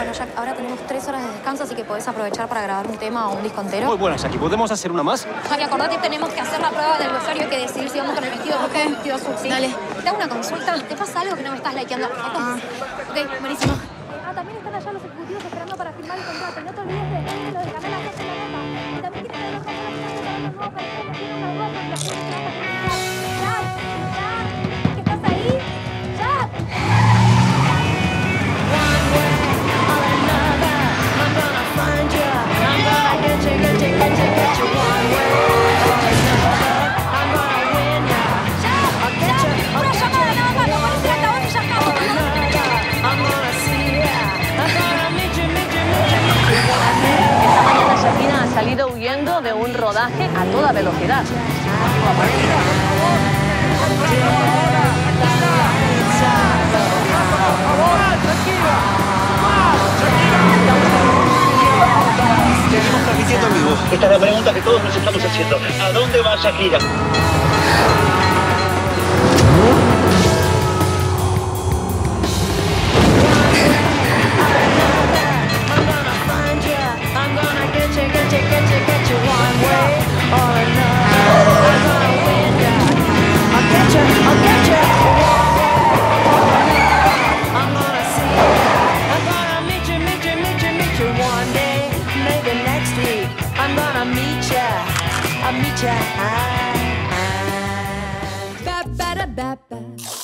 Bueno, Jack, ahora tenemos tres horas de descanso, así que podés aprovechar para grabar un tema o un disco entero. Muy buena, Jackie. ¿Podemos hacer una más? Jack, acordate, tenemos que hacer la prueba del vestuario y hay que decidir si vamos con el vestido rojo o el vestido azul, ¿sí? Dale. Te hago una consulta. ¿Te pasa algo que no me estás likeando? Ah. Ok, buenísimo. Ah, también están allá los ejecutivos esperando para firmar el contrato. Y no te olvides de salido huyendo de un rodaje a toda velocidad. Seguimos transmitiendo en. Esta es la pregunta que todos nos estamos haciendo. ¿A dónde va Shakira? meet ya. I'll meet ya. Ba ba da ba ba.